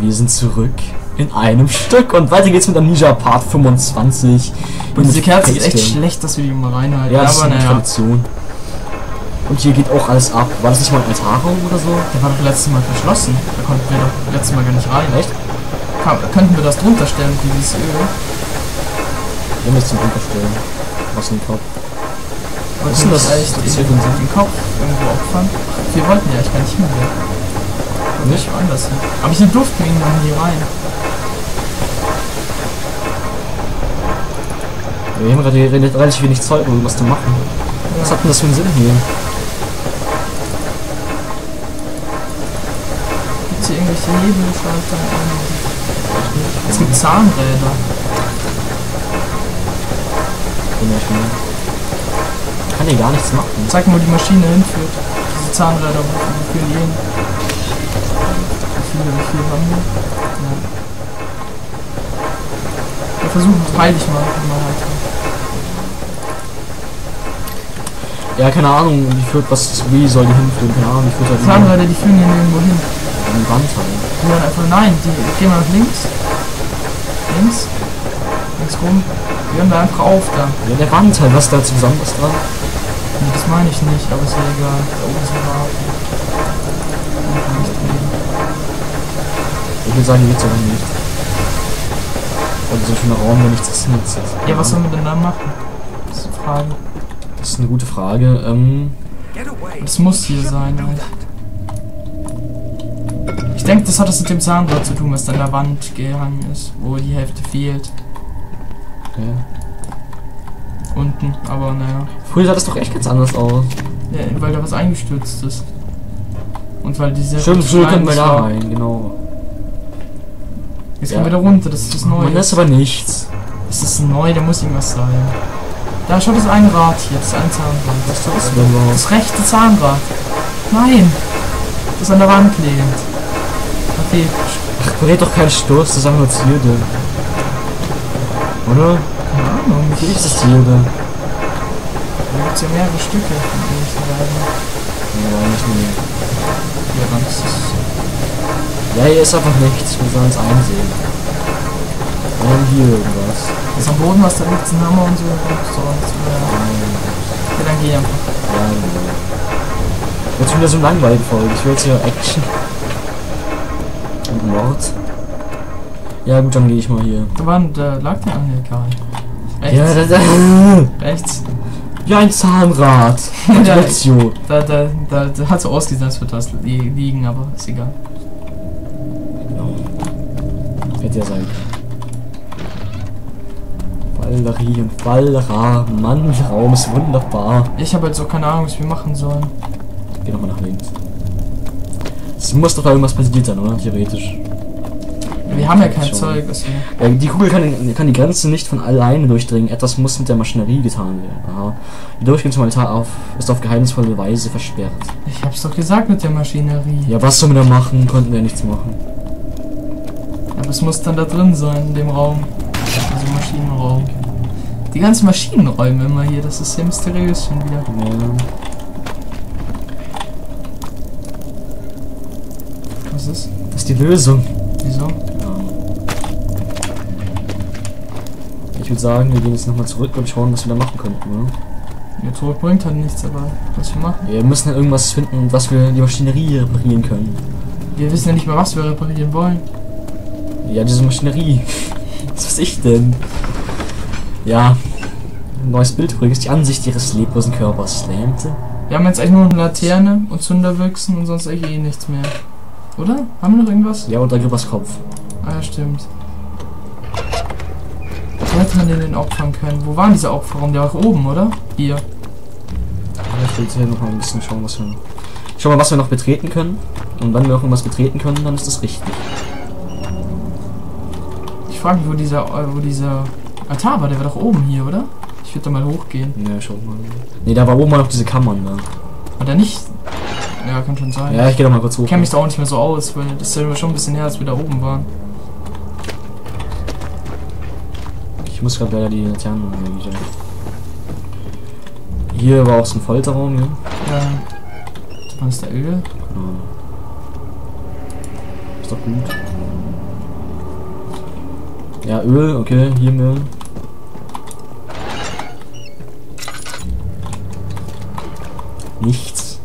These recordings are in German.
Wir sind zurück in einem Stück und weiter geht's mit Amnesia Part 25. Und diese Kerze ist echt schlecht, dass wir die mal reinhalten. Ja, das ist eine Tradition. Und hier geht auch alles ab. War das nicht mal ein Altarraum oder so? Der war doch letztes Mal verschlossen. Da konnten wir doch letztes Mal gar nicht rein. Echt? Kann, könnten wir das drunter stellen, dieses Öl? Wir müssen zum Unterstellen. Was in den Kopf. Was ist denn das echt? Das den, den Kopf irgendwo opfern? Wir wollten ja, ich kann nicht hingehen. Nicht woanders hin. Aber hier durften wir ihn noch nie rein. Wir haben gerade relativ wenig Zeug, um was zu machen. Ja. Was hat denn das für einen Sinn hier? Gibt es hier irgendwelche Hebelschalter? Es gibt Zahnräder. Kann hier gar nichts machen. Zeig mal, wo die Maschine hinführt. Diese Zahnräder, wo führen die hin? Wie viele, wie viel haben wir? Ja. Wir versuchen es heilig mal. mal halt. Ja, keine Ahnung, wie führt was, wie soll die hinführen? Keine Ahnung, wie führt halt Zahnräder, die führen hier nirgendwo hin. An die Wand halt. Die werden einfach, nein, die gehen mal nach links. Links. Links rum. Die hören da einfach auf da. Ja, der Wand halt, was da zusammen ist dran? Nee, das meine ich nicht, aber ist ja egal. Da oben ist ein Würde sagen, geht's aber nicht. Also so ein Raum, der nichts ist. Ja, was sollen wir denn da machen? Das ist die Frage. Das ist eine gute Frage. Ähm, das muss hier sein. Halt. Ich denke, das hat das mit dem Zahnrad zu tun, was da an der Wand gehangen ist, wo die Hälfte fehlt. Okay. Unten, aber naja. Früher sah das doch echt ganz anders aus. Ja, weil da was eingestürzt ist. Und weil diese. Stimmt, früher können wir da rein, genau. Jetzt ja. da runter, das ist das Neue. das ist aber nichts. Das ist neu, da muss irgendwas sein. Da schaut das ein Rad hier, das ist ein Zahnrad. Ist das denn Das rechte Zahnrad. Nein! Das an der Wand liegt. Okay. Ach, berät doch keinen Stoß, das ist einfach nur Zierde. Oder? Keine Ahnung. Wie ist das Zierde? Da gibt es ja mehrere Stücke von ähnlichen Weisen. Ja, nicht mehr. Ja, dann ist es. Ja, hier ist einfach nichts, wir sollen es einsehen. Und hier irgendwas. Ist am Boden was, da liegt ein Hammer und so. so ja. ja, dann geh einfach. Ja, genau. Jetzt wieder so langweilig Folge. Ich will jetzt hier Action. Und Mord. Ja gut, dann gehe ich mal hier. Da, war, da lag der Angel gar Rechts. Ja, da, da. Rechts. Wie ein Zahnrad. Motivation. da, da, da, da hat so ausgesehen, als würde das liegen, aber ist egal. Hätte ja sein können. Valerie und Valra. Mann, der Raum ist wunderbar. Ich habe jetzt auch keine Ahnung, was wir machen sollen. Geh nochmal nach links. Es muss doch irgendwas passiert sein, oder? Theoretisch. Wir haben ja kein schon. Zeug. Ja, die Kugel kann, kann, die Grenze nicht von alleine durchdringen. Etwas muss mit der Maschinerie getan werden. Aha. Die Durchgang zum Altar auf, ist auf geheimnisvolle Weise versperrt. Ich hab's doch gesagt mit der Maschinerie. Ja, was sollen wir da machen? Konnten wir nichts machen. Es muss dann da drin sein, in dem Raum. Also Maschinenraum. Die ganzen Maschinenräume immer hier, das ist sehr mysteriös schon wieder. Ja. Was ist? Das ist die Lösung. Wieso? Ja. Ich würde sagen, wir gehen jetzt nochmal zurück und schauen, was wir da machen könnten, oder? Ja, zurück bringt halt nichts, aber was wir machen. Wir müssen ja irgendwas finden, was wir die Maschinerie reparieren können. Wir wissen ja nicht mehr, was wir reparieren wollen. Ja, diese Maschinerie. was weiß ich denn? Ja. Neues Bild übrigens. Die Ansicht ihres leblosen Körpers lähmte. Wir haben jetzt eigentlich nur eine Laterne und Zunderwüchsen und sonst eigentlich eh nichts mehr. Oder? Haben wir noch irgendwas? Ja, und da Grippers Kopf. Ah ja, stimmt. Wo hätte man den opfern können? Wo waren diese Opferraum? Der war oben, oder? Hier. Ja, ich will jetzt hier noch mal ein bisschen schauen, was wir... Schau mal, was wir noch betreten können. Und wenn wir noch irgendwas betreten können, dann ist das richtig. Ich frage mich, wo dieser, wo dieser Altar war. Der war doch oben hier, oder? Ich würde da mal hochgehen. Ja, schau mal. Ne, da war oben mal noch diese Kammern da. War der nicht ja, kann schon sein. Ja, ich gehe doch mal kurz hoch. Ich kenne mich da auch nicht mehr so aus, weil das ist ja schon ein bisschen her, als wir da oben waren. Ich muss gerade leider die Laternen Hier war auch so ein Folterraum, ja? Ja. Das ist der Öl. Genau. Ist doch gut. Ja, Öl, okay, hier Öl. Nichts.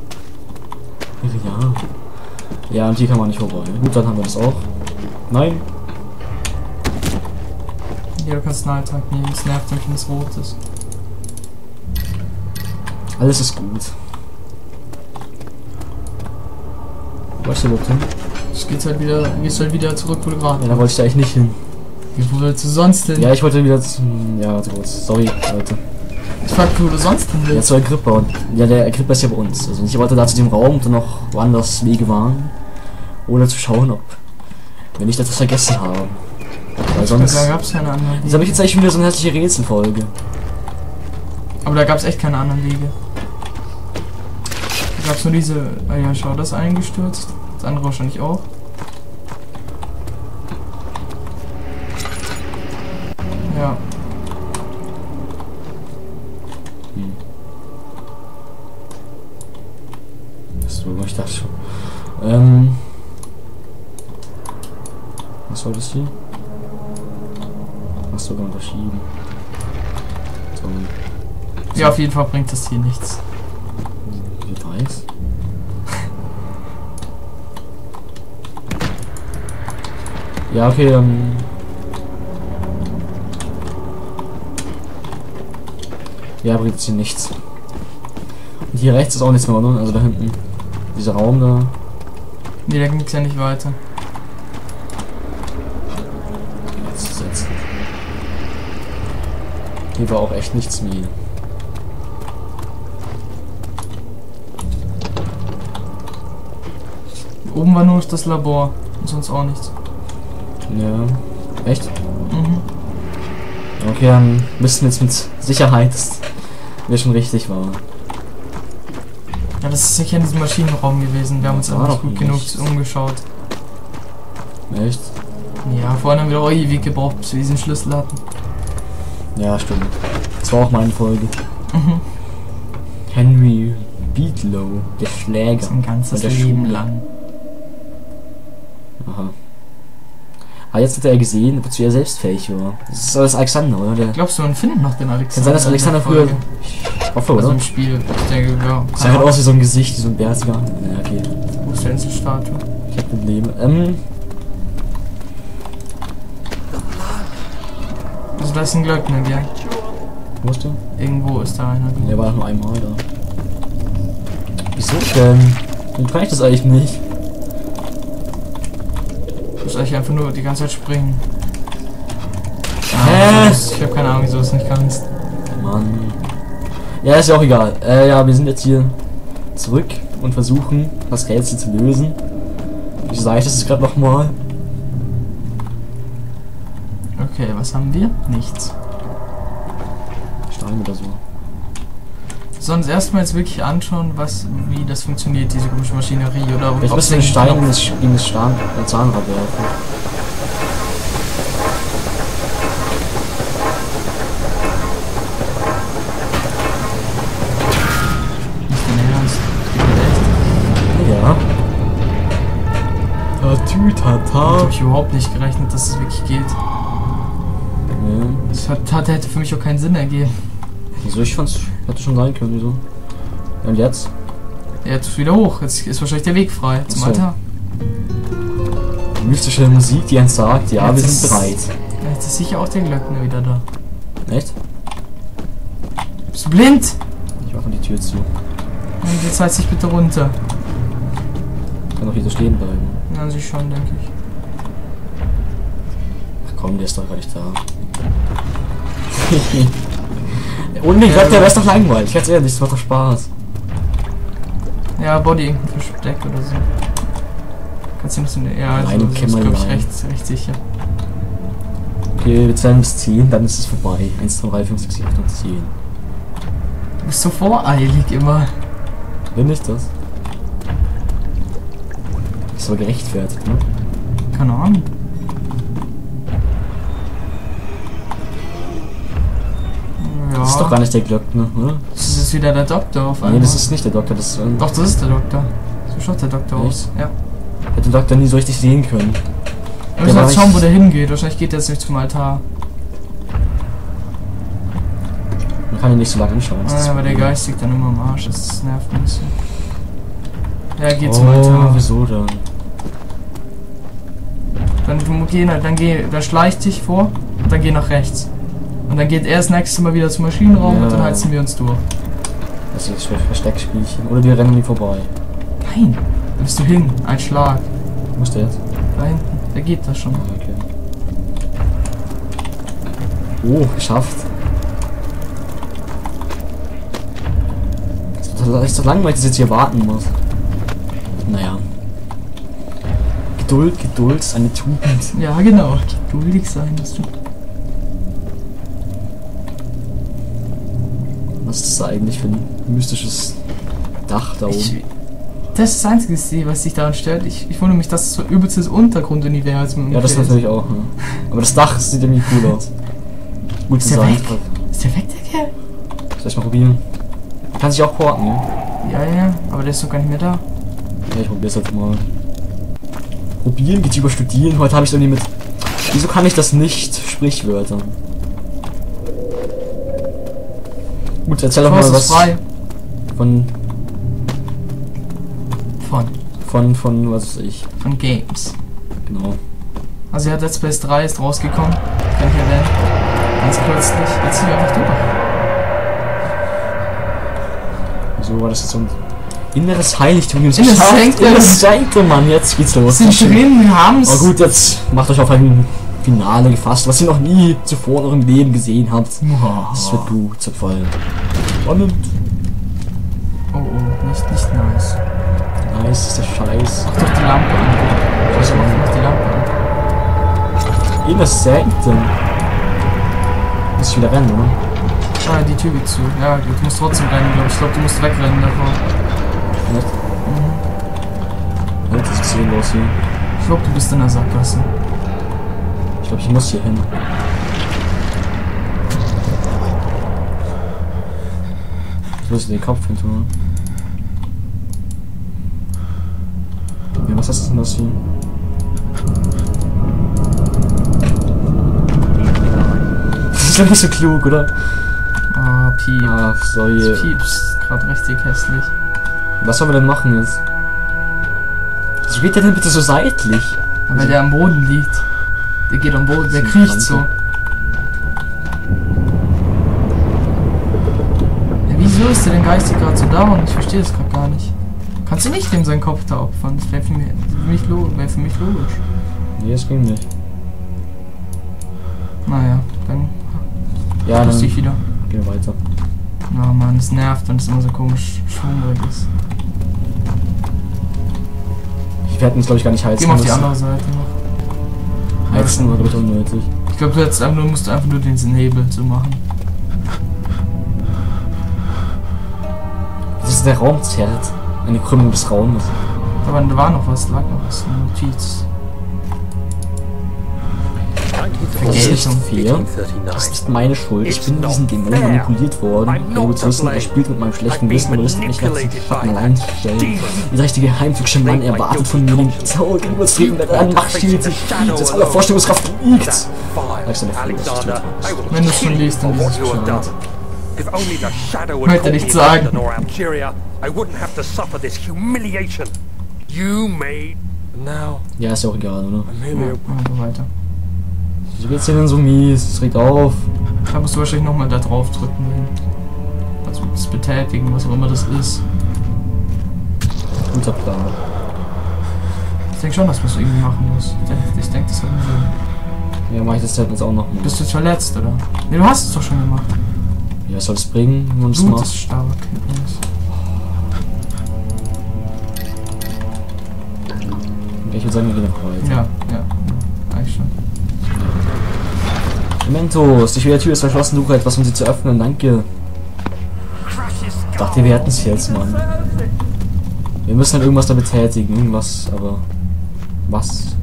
Ja. Ja, und hier kann man nicht vorbei. Gut, dann haben wir das auch. Nein. Ja, du kannst einen Alltag nehmen. Es nervt mich, wenn es rot ist. Alles ist gut. Was ist überhaupt hin? Es geht halt wieder, gehst halt wieder zurück, wo du gerade Ja, da wollte ich da eigentlich nicht hin. Wo willst du sonst hin? Ja, ich wollte wieder zum. Ja, warte kurz. Sorry, Leute. Ich frag, wo du sonst hin Ja, willst. zu Agrippa. Und, ja, der Agrippa ist ja bei uns. Also ich wollte da zu dem Raum und dann noch woanders Wege waren. Oder zu schauen, ob. Wenn ich das vergessen habe. Weil sonst. Da gab's keine anderen Jetzt habe ich Wege. jetzt eigentlich wieder so eine hässliche Rätselfolge. Aber da gab's echt keine anderen Wege. Da gab's nur diese. Ah ja, schau, das eingestürzt. Das andere wahrscheinlich auch. Ja. So, ich dachte schon. Ähm. Was soll das hier? Ach so, kann man verschieben. So, Ja, auf jeden Fall bringt das hier nichts. wie weiß. Ja, okay, ähm. Ja, bringt jetzt hier nichts. Und hier rechts ist auch nichts mehr, oder? Also da hinten. Dieser Raum da. Nee, da ging's ja nicht weiter. Jetzt. Hier war auch echt nichts mehr. Oben war nur das Labor. Und sonst auch nichts. Ja. Echt? Mhm. Okay, dann müssten wir jetzt mit Sicherheit, dass wir schon richtig war. Ja, das ist sicher in diesem Maschinenraum gewesen. Wir haben uns einfach nicht gut nichts. genug umgeschaut. Echt? Ja, vorhin haben wir auch ewig gebraucht, bis wir diesen Schlüssel hatten. Ja, stimmt. Das war auch meine Folge. Mhm. Henry Beatlow, der Schläger. Ein ganzes Leben Schule. lang. Aha. Ah, jetzt hat er gesehen, wozu er selbst fähig war. Das ist alles Alexander, oder? Der Glaubst du, man findet noch den Alexander? kann sein, dass Alexander früher. Ich hoffe, Also oder? im Spiel. Ich denke, ja. Sah halt aus wie so ein Gesicht, wie so ein bärtiger. Ja, okay. Wo ist denn die Statue? Ich hab Probleme. Ähm, Also da ist ein Glöckner, gell? wo ist der? Irgendwo ist da einer. Der war nur einmal da. Wieso denn? Dann kann ich das eigentlich nicht. Ich muss eigentlich einfach nur die ganze Zeit springen. Ah, Ich habe keine Ahnung, wieso du es nicht kannst. Mann. Ja, ist ja auch egal. Äh, ja, wir sind jetzt hier zurück und versuchen, das Rätsel zu lösen. Wie sage ich das gerade nochmal? Okay, was haben wir? Nichts. Stein oder so. Sonst erstmal jetzt wirklich anschauen, was, wie das funktioniert, diese komische Maschinerie oder müssen wir den Stein in das, in das Stahn, äh, Zahnrad werfen. Nicht dein Ernst. Echt? Ja. Damit Tatütata. habe ich überhaupt nicht gerechnet, dass es wirklich geht. Das hat, hat, hätte für mich auch keinen Sinn ergeben. Wieso? Ich fand's, hätte schon sein können, wieso? Und jetzt? Jetzt wieder hoch. Jetzt ist wahrscheinlich der Weg frei zum so. Altar. Mystische Musik, die uns sagt, ja, Jetzt wir sind bereit. Jetzt ist sicher auch der Glöckner wieder da. Echt? Bist du blind? Ich mache die Tür zu. Und jetzt heißt dich bitte runter. Ich kann doch hier so stehen bleiben. Ja, sie schon, denke ich. Ach komm, der ist doch gar nicht da. Und ich glaube, der wäre doch langweilig. Ganz ehrlich, das macht doch Spaß. Ja, Body irgendein Versteck oder so. Kannst du ein bisschen. Ja, Allein also, das ist, glaube ich, recht, recht sicher. Okay, wir zählen bis 10, dann ist es vorbei. 1, 2, 3, 5, 6, 7, 8 und 10. Du bist so voreilig immer. Bin ich das? Das war gerechtfertigt, ne? Keine Ahnung. Ist doch gar nicht der Glöckner, oder? Das ist wieder der Doktor auf einmal. Nee, das ist nicht der Doktor, das ist, ähm, Doch, das ist der Doktor. So schaut der Doktor Echt? aus. Ja. hätte den Doktor nie so richtig sehen können. Wir müssen jetzt schauen, wo der hingeht. Wahrscheinlich geht der jetzt nicht zum Altar. Man kann ihn nicht so lange anschauen. Ah, das aber der. Geist liegt dann immer am Arsch. Das nervt ein bisschen. Ja, er geht oh, zum Altar. wieso dann? Dann geh, dann geh, dann schleich dich vor und dann geh nach rechts. Und dann geht er das nächste Mal wieder zum Maschinenraum Ja. und dann heizen wir uns durch. Das ist Ver- Versteckspielchen. Oder wir rennen ihm vorbei. Nein, da bist du hin. Ein Schlag. Wo ist der jetzt? Da hinten. Der geht da schon. Ah, okay. Oh, geschafft. Doch- Ist doch langweilig, dass ich jetzt hier warten muss. Naja. Geduld, Geduld ist eine Tugend. Ja, genau. Geduldig sein musst du. Was ist das eigentlich für ein mystisches Dach da oben? Ich, das ist das Einzige, was sich daran stört. Ich, ich wundere mich, dass es so übelstes Untergrunduniversum ja, das natürlich auch. Ne? Aber das Dach sieht irgendwie cool aus. Gut Ist der designt. weg? Ist der weg, der Kerl? Soll ich mal probieren? Kann sich auch porten, ja? Ja, ja, aber der ist doch gar nicht mehr da. Ja, ich probier's jetzt mal. Probieren geht über Studieren. Heute habe ich irgendwie mit. Wieso kann ich das nicht? Sprichwörter. Gut, erzähl doch mal was frei. von, Von, von, von, was weiß ich. von Games. Genau. Also ja, Dead Space 3 ist rausgekommen. Kann ich erwähnen. Ganz kürzlich. Jetzt sind wir einfach durch. Wieso war das jetzt so ein inneres Heiligtum? Inneres. Sanctum. Inneres Sanctum, Mann. Jetzt geht's los. Sind drin, wir haben's. Oh gut, jetzt macht euch auf ein Finale gefasst, was ihr noch nie zuvor in eurem Leben gesehen habt. Das wird gut, voll. Spannend. Oh, oh, nicht, nicht nice. Nice, ist der Scheiß. Mach doch die Lampe an. Scheiße, mach doch die Lampe an. Inneres Sanctum. Muss ich wieder rennen, oder? Ah, die Tür geht zu. Ja, gut, du musst trotzdem rennen, glaube ich. Ich glaube, du musst wegrennen davor. Echt? Mhm. Alter, ist los hier. Ich glaube, du bist in der Sackgasse. Ich glaube, ich muss hier hin. Muss den Kopf hin tun. Ja, was ist denn das hier? Das ist doch nicht so klug, oder? Ah, Piep. Ah, so Das hier. piepst gerade richtig hässlich. Was sollen wir denn machen jetzt? Wieso geht der denn bitte so seitlich? Weil der am Boden liegt. Der geht am Boden, der Das kriecht so. Ja, wieso ist gerade so down? Ich verstehe das gerade gar nicht. Kannst du nicht dem seinen Kopf da opfern? Das wäre für, wär für mich logisch. Nee, das ging nicht. Naja, dann Ja, dann ich wieder. wir weiter. Na man, es nervt, wenn es immer so komisch schummrig ist. Wir hätten es, glaube ich, gar nicht heizen Geh mal auf die andere Seite noch. Heizen war, glaube ich, unnötig. Ich glaube, du hättest einfach nur, musst einfach nur den Nebel zu machen. Ist der Raum zerrt. Eine Krümmung des Raumes. Aber da war noch was, lag noch was. Eine Notiz. Das ist nicht Vergeltung. fair. Das ist meine Schuld. Ich bin in diesen Dämonen manipuliert worden. Du zu wissen, er spielt mit meinem schlechten Wissen und ist mich als Schatten allein zu stellen. Dieser richtige heimtückische Mann erwartet von mir den Tod übertrieben, der an Macht steht, das aller Vorstellungskraft liegt. Alexander, Wenn du es schon liest, you dann what es schon. If only the shadow had me London or Algeria, I wouldn't have to suffer this humiliation. You made. Now Ja, ist ja auch egal, oder? Ja, machen wir weiter. Wieso geht's dir denn so mies? Es regt auf. Da musst du wahrscheinlich nochmal da drauf drücken. Also das Betätigen, was auch immer das ist. Guter Plan. Ich denke schon, dass man es irgendwie machen muss. Ich denke, ich denk, das hat einen Sinn. Ja, mach ich das halt jetzt auch noch mal. Bist du jetzt verletzt, oder? Ne, du hast es doch schon gemacht. Ja, soll es bringen, wenn man es macht? stark. übrigens. Ich würde sagen, wir gehen noch weiter. Ja, ja. Eigentlich schon. Mementos, die Tür ist verschlossen, suche etwas, um sie zu öffnen, danke. Ich dachte, wir hätten es jetzt, Mann. Wir müssen halt irgendwas da betätigen, irgendwas, aber... Was?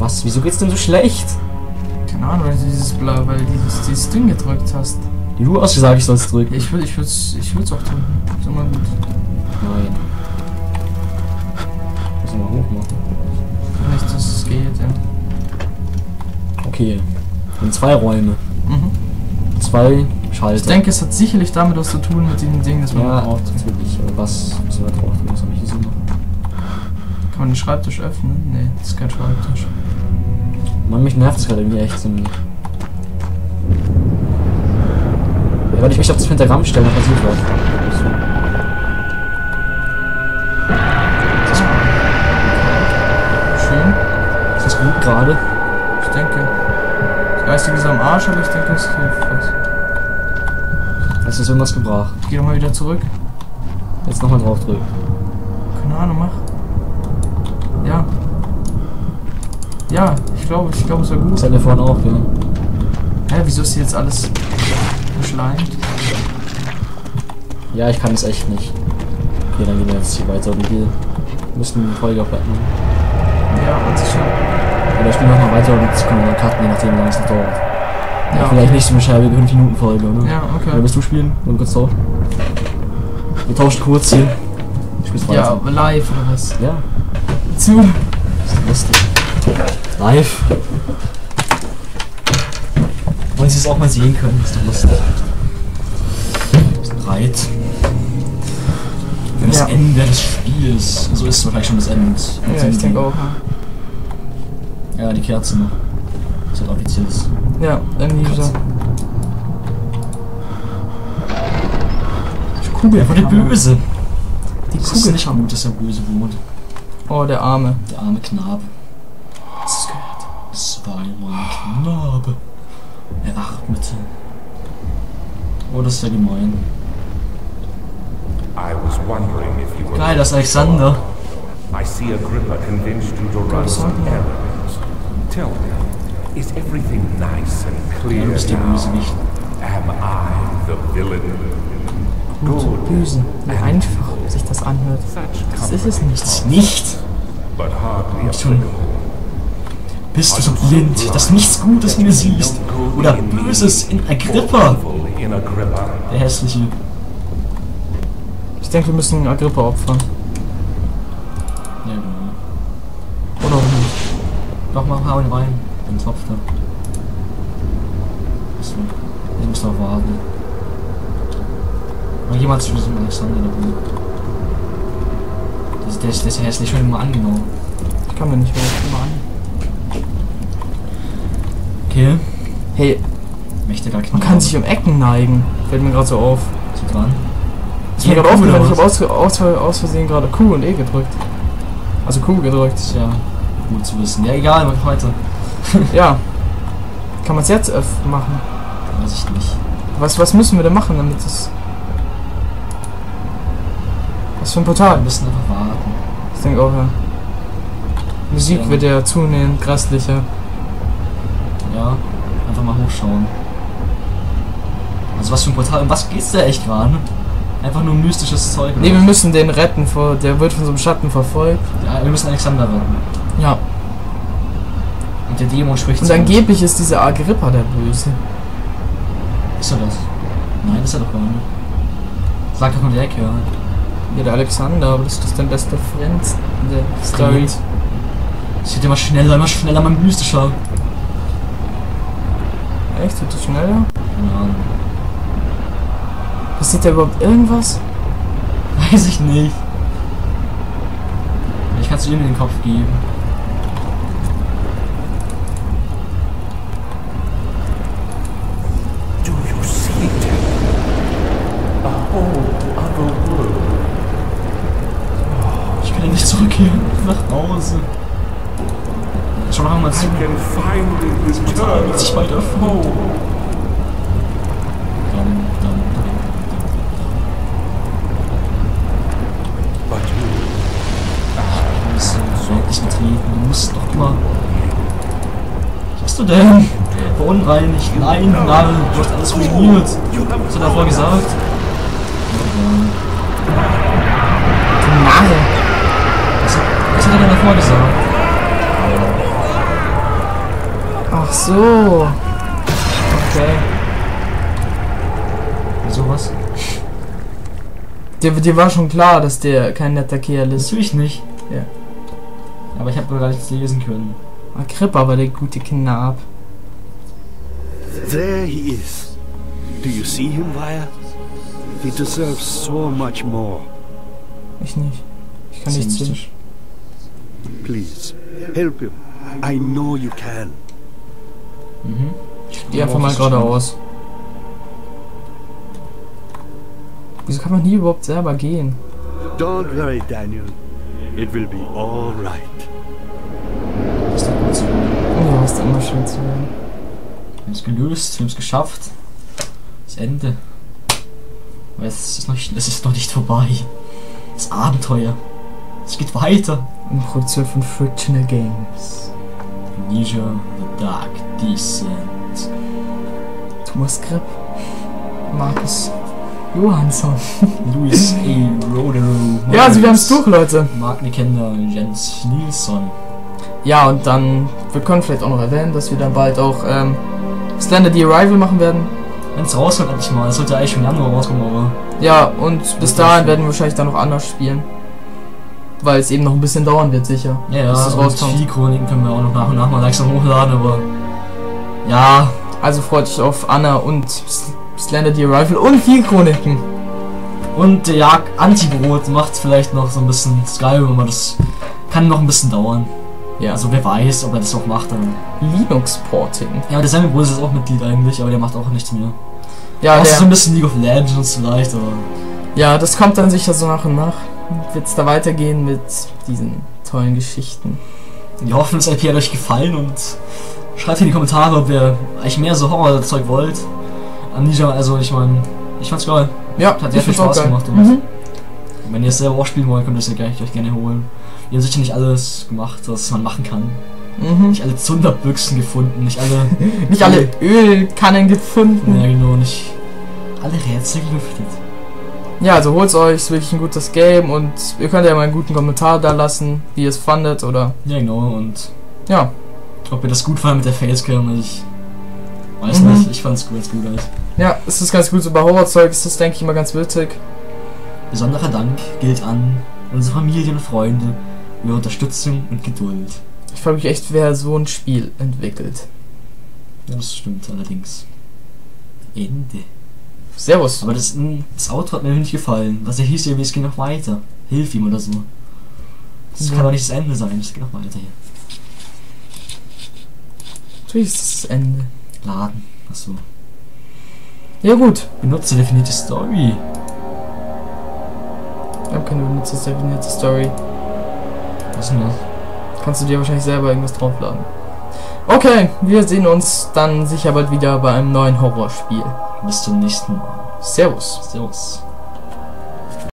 Was? Wieso geht's denn so schlecht? Keine Ahnung, weil du dieses Bla, weil dieses, dieses Ding gedrückt hast. Du hast gesagt, ich soll es drücken. Ja, ich will, ich ich auch drücken. Ist immer gut. Nein. Muss mal hoch machen. Vielleicht, dass es geht, ja. Okay. Und zwei Räume. Mhm. Zwei Schalter. Ich denke, es hat sicherlich damit was zu tun mit dem Ding, das man ja, braucht. natürlich. Was müssen wir drauf tun? Was habe ich hier so machen? Kann man den Schreibtisch öffnen? Nee, das ist kein Schreibtisch. Mann, mich nervt es gerade irgendwie echt ziemlich. Ja, weil ich mich auf das Pentagramm stelle, dann passiert was. Schön. Ist das gut gerade? Ich denke. Das Geistige ist am Arsch, aber ich denke, es hilft was. Hast du irgendwas gebracht? Geh doch mal wieder zurück. Jetzt nochmal drauf drücken. Keine Ahnung, mach. Ja. Ja, ich glaube, ich glaube, es war gut. Das hat ja vorhin auch, ja. Hä, wieso ist hier jetzt alles beschleimt? Ja, ich kann es echt nicht. Okay, dann gehen wir jetzt hier weiter und wir müssen die Folge beenden. Ja, und sicher. Oder spielen wir noch mal weiter und jetzt können wir dann cutten, je nachdem, wie lange es noch dauert. Ja, Ja, vielleicht nicht so eine scheibe 5 Minuten Folge, oder? Ja, okay. Oder willst du spielen? Und kurz tauschen? Wir tauschen kurz hier. Spielst Ja, weiter. aber live oder was? Ja, Zu. das ist lustig. Live. Wollen Sie es auch mal sehen können, ist doch lustig. Für das Ja. Ende des Spiels. So ist es wahrscheinlich schon das Ende. Ja, ich denke auch. Ja, die Kerze noch. Das ist halt offizielles. Ja, irgendwie so. Kugel, von der Böse. Die Das ist Kugel. nicht gut, dass er böse wohnt. Oh, der Arme. Der arme Knabe. Hast du es gehört? Ein Knabe. Er atmete. Oh, das ist ja gemein. I was wondering if you were. Geil, das ist Alexander. I see Agrippa convinced you to run some errands. Tell me, is everything nice and Ja, clear du bist der now? Am I the villain? Good, Böse. Wie einfach sich das anhört. Das ist es nicht. Nicht! but hardly Schon. applicable. Bist du so blind, dass du nichts Gutes mehr siehst? Oder Böses in Agrippa? In. Der hässliche. Ich denke, wir müssen Agrippa opfern. Ja, genau. Oder auch nicht. Doch mal hau ihn rein. Den Topf da. Ich muss noch warten. Aber jemand zu diesem Alexander da oben. Das, der, ist, hässlich schon immer angenommen. Ich kann mir nicht mehr immer an. Okay. Hey, Mächtiger Knabe. man kann sich um Ecken neigen. Fällt mir gerade so auf. so dran. Ist mir gerade aufgefallen, ich habe aus, aus, aus Versehen gerade Q und E gedrückt. Also Q gedrückt. Ja gut zu wissen. Ja, egal, mach weiter. Ja. Kann man es jetzt machen? Weiß ich nicht. Was, was müssen wir denn machen, damit es. Was für ein Wir Portal? müssen einfach warten. Ich denke auch, ja. Musik Ja. wird ja zunehmend grässlicher. Einfach mal hochschauen. Also was für ein Portal, um was geht's da echt gerade? Einfach nur mystisches Zeug. Ne, wir müssen den retten, vor, der wird von so einem Schatten verfolgt. Ja, wir müssen Alexander retten. Ja. Und der Dämon spricht Und zu uns. angeblich ist dieser Agrippa der Böse. Ist er das? Nein, ist er doch gar nicht. Sag doch nur der Kerl. Ja, der Alexander, aber das ist dein bester Freund in der Story. Es wird immer schneller, immer schneller, immer mystischer. Echt? Wird das schneller? Keine Ahnung. Passiert da überhaupt irgendwas? Weiß ich nicht. Ich kann es ihm in den Kopf geben. Do you see it? A whole other world. Ich kann ja nicht zurückgehen. Nach Hause. Schon haben wir I zu. can finally Portal return wird sich. But you, Du musst. Du doch immer. Was hast du denn? Verunreinigt. Nein, Narr, du hast alles ruiniert. Was hat er davor gesagt? Du Narr. Was hat, was hat er denn davor gesagt? Ach so. Okay. Wieso was? Dir, dir war schon klar, dass der kein netter Kerl ist. Natürlich nicht. Ja. Aber ich habe gar nichts lesen können. Agrippa war der gute Knab. There he is. Do you see him, Vaya? He deserves so much more. Ich nicht. Ich kann nicht sehen. Please, help him. I know you can. Geh einfach mal geradeaus. Wieso kann man hier überhaupt selber gehen? Don't worry, Daniel. It will be all right. Ist doch gut so. Ja, ist immer schön zu hören. Wir haben es gelöst, wir haben es geschafft. Das Ende. Aber es ist, noch, nicht- es ist noch nicht vorbei. Das Abenteuer. Es geht weiter. In Produktion von Frictional Games. Amnesia, The Dark Descent. Thomas Gripp. Markus Johansson. Luis A. Rodero. Ja, also wir haben es durch, Leute. Mark Nikender, Jens Nilsson. Ja, und dann, wir können vielleicht auch noch erwähnen, dass wir dann bald auch ähm, Slender the Arrival machen werden. Wenn es rauskommt, endlich mal. Es sollte eigentlich schon im Januar rauskommen, aber. Ja, und bis dahin werden wir wahrscheinlich dann noch anders spielen. Weil es eben noch ein bisschen dauern wird, sicher. Ja, ja, bis rauskommt. viel Chroniken können wir auch noch nach und nach mal langsam hochladen, aber. Ja, Also freut euch auf Anna und Slender the Arrival und viel Chroniken. und der Jag Antibrot macht vielleicht noch so ein bisschen Skyrim, aber das kann noch ein bisschen dauern. Ja, Also wer weiß, ob er das auch macht dann. Linux-Porting. Ja, der Sammy Bros ist auch Mitglied eigentlich, aber der macht auch nichts mehr. Ja, Außer so ein der, bisschen League of Legends vielleicht, aber. ja, das kommt dann sicher so nach und nach. Wird es da weitergehen mit diesen tollen Geschichten. Wir hoffen, das IP hat euch gefallen und schreibt in die Kommentare, ob ihr eigentlich mehr so Horror-Zeug wollt. Amnesia, also ich meine, ich fand's geil. Ja, Hat sehr viel Spaß gemacht und- Mhm. Wenn ihr es selber auch spielen wollt, könnt ihr es ja gleich euch gerne holen. Wir haben sicher nicht alles gemacht, was man machen kann. Mhm. Nicht alle Zunderbüchsen gefunden, nicht alle. Nicht alle Ölkannen gefunden. ja, genau, nicht alle Rätsel gelüftet. Ja, also holt's euch, ist wirklich ein gutes Game und ihr könnt ja mal einen guten Kommentar da lassen, wie ihr es fandet oder Ja, genau, und ja. ob ihr das gut fand mit der Facecam, also ich weiß Mhm. nicht, ich fand's gut, ganz gut aus. Ja, es ist ganz gut, so bei Horrorzeug ist das, denke ich, immer ganz witzig. Besonderer Dank gilt an unsere Familie und Freunde für ihre Unterstützung und Geduld. Ich frage mich echt, wer so ein Spiel entwickelt. Ja, das stimmt allerdings. Ende. Servus. Aber das, mh, das Auto hat mir nicht gefallen. Was er hieß ja, wie es geht noch weiter. Hilf ihm oder so. Das Ja. kann doch nicht das Ende sein, es geht noch weiter hier. Natürlich ist das Ende. Laden. Achso. Ja gut. Benutze definierte Story. Ich habe keine benutzerdefinierte Story. Was ist denn das? Kannst du dir wahrscheinlich selber irgendwas draufladen. Okay, wir sehen uns dann sicher bald wieder bei einem neuen Horrorspiel. Bis zum nächsten Mal. Servus. Servus.